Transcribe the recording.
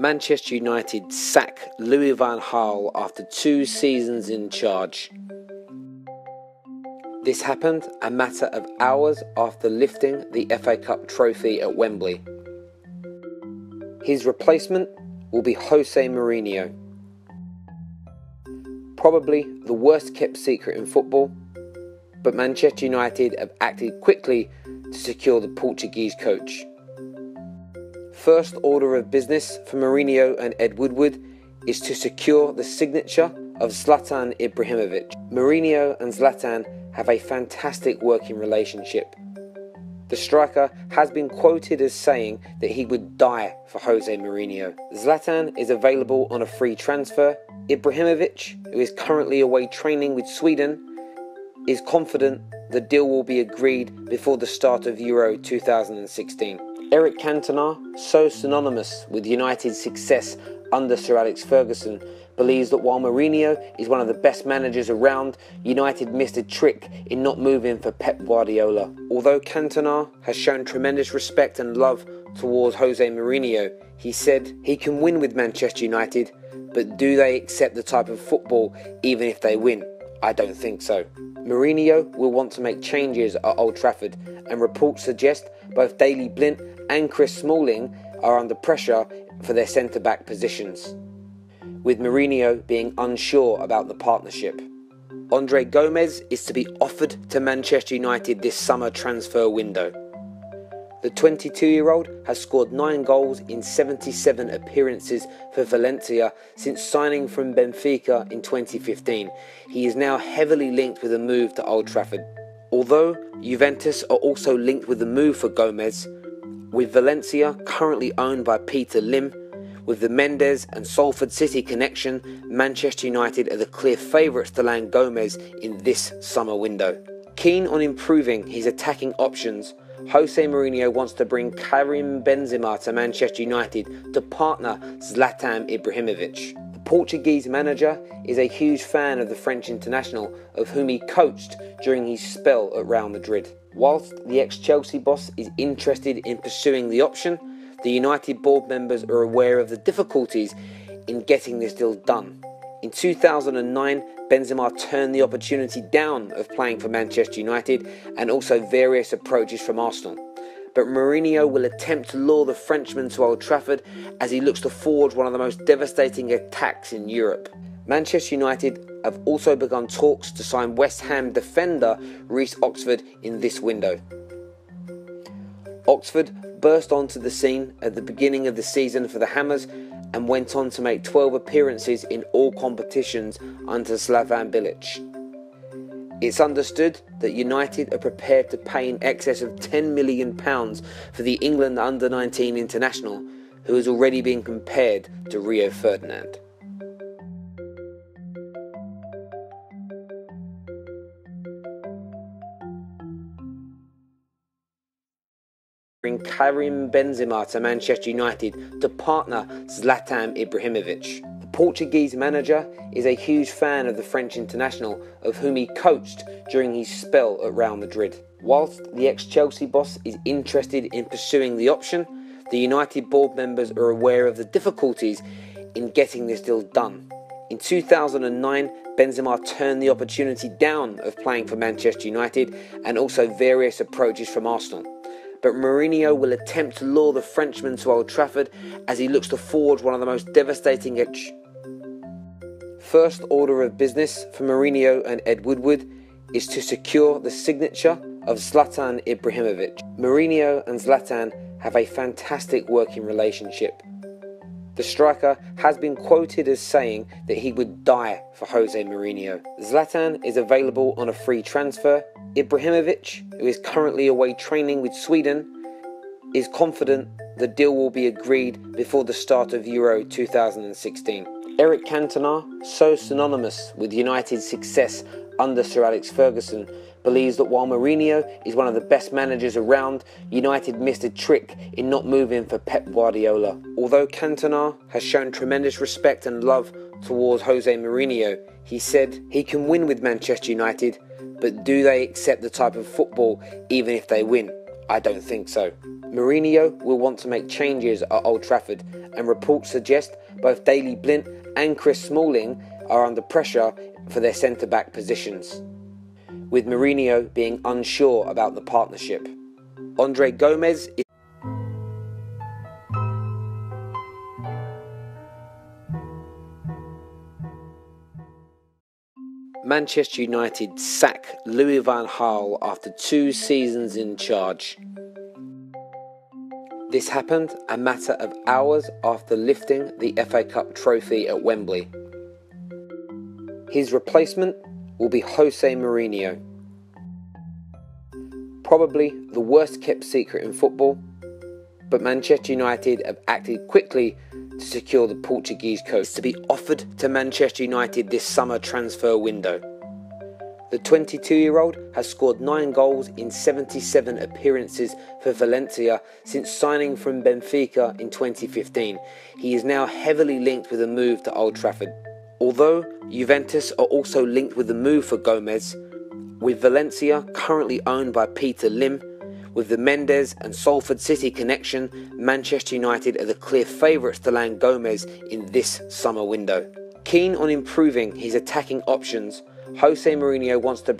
Manchester United sack Louis van Gaal after two seasons in charge. This happened a matter of hours after lifting the FA Cup trophy at Wembley. His replacement will be Jose Mourinho. Probably the worst kept secret in football, but Manchester United have acted quickly to secure the Portuguese coach. First order of business for Mourinho and Ed Woodward is to secure the signature of Zlatan Ibrahimovic. Mourinho and Zlatan have a fantastic working relationship. The striker has been quoted as saying that he would die for Jose Mourinho. Zlatan is available on a free transfer. Ibrahimovic, who is currently away training with Sweden, is confident the deal will be agreed before the start of Euro 2016. Eric Cantona, so synonymous with United's success under Sir Alex Ferguson, believes that while Mourinho is one of the best managers around, United missed a trick in not moving for Pep Guardiola. Although Cantona has shown tremendous respect and love towards Jose Mourinho, he said he can win with Manchester United, but do they accept the type of football even if they win? I don't think so. Mourinho will want to make changes at Old Trafford, and reports suggest both Daley Blind and Chris Smalling are under pressure for their centre back positions, with Mourinho being unsure about the partnership. Andre Gomes is to be offered to Manchester United this summer transfer window. The 22 year old has scored 9 goals in 77 appearances for Valencia since signing from Benfica in 2015. He is now heavily linked with a move to Old Trafford. Although Juventus are also linked with the move for Gomes, with Valencia currently owned by Peter Lim, with the Mendes and Salford City connection, Manchester United are the clear favourites to land Gomes in this summer window. Keen on improving his attacking options, Jose Mourinho wants to bring Karim Benzema to Manchester United to partner Zlatan Ibrahimovic. The Portuguese manager is a huge fan of the French international, of whom he coached during his spell at Real Madrid. Whilst the ex Chelsea boss is interested in pursuing the option, the United board members are aware of the difficulties in getting this deal done. In 2009, Benzema turned the opportunity down of playing for Manchester United and also various approaches from Arsenal. But Mourinho will attempt to lure the Frenchman to Old Trafford as he looks to forge one of the most devastating attacks in Europe. Manchester United have also begun talks to sign West Ham defender Reece Oxford in this window. Oxford burst onto the scene at the beginning of the season for the Hammers and went on to make 12 appearances in all competitions under Slaven Bilic. It's understood that United are prepared to pay in excess of £10 million for the England under 19 international, who has already been compared to Rio Ferdinand. Bring Karim Benzema to Manchester United to partner Zlatan Ibrahimovic. The Portuguese manager is a huge fan of the French international, of whom he coached during his spell at Real Madrid. Whilst the ex Chelsea boss is interested in pursuing the option, the United board members are aware of the difficulties in getting this deal done. In 2009, Benzema turned the opportunity down of playing for Manchester United and also various approaches from Arsenal but Mourinho will attempt to lure the Frenchman to Old Trafford as he looks to forge one of the most devastating edge. First order of business for Mourinho and Ed Woodward is to secure the signature of Zlatan Ibrahimovic. Mourinho and Zlatan have a fantastic working relationship. The striker has been quoted as saying that he would die for Jose Mourinho. Zlatan is available on a free transfer Ibrahimovic, who is currently away training with Sweden, is confident the deal will be agreed before the start of Euro 2016. Eric Cantona, so synonymous with United's success under Sir Alex Ferguson, believes that while Mourinho is one of the best managers around, United missed a trick in not moving for Pep Guardiola. Although Cantona has shown tremendous respect and love towards Jose Mourinho, he said he can win with Manchester United, but do they accept the type of football even if they win? I don't think so. Mourinho will want to make changes at Old Trafford, and reports suggest both Daley Blind and Chris Smalling are under pressure for their centre back positions, with Mourinho being unsure about the partnership. Andre Gomes is Manchester United sack Louis van Gaal after two seasons in charge. This happened a matter of hours after lifting the FA Cup trophy at Wembley. His replacement will be Jose Mourinho. Probably the worst kept secret in football, but Manchester United have acted quickly to secure the Portuguese coach to be offered to Manchester United this summer transfer window. The 22 year old has scored 9 goals in 77 appearances for Valencia since signing from Benfica in 2015. He is now heavily linked with a move to Old Trafford. Although Juventus are also linked with the move for Gomes, with Valencia currently owned by Peter Lim, with the Mendes and Salford City connection, Manchester United are the clear favourites to land Gomes in this summer window. Keen on improving his attacking options, Jose Mourinho wants to bring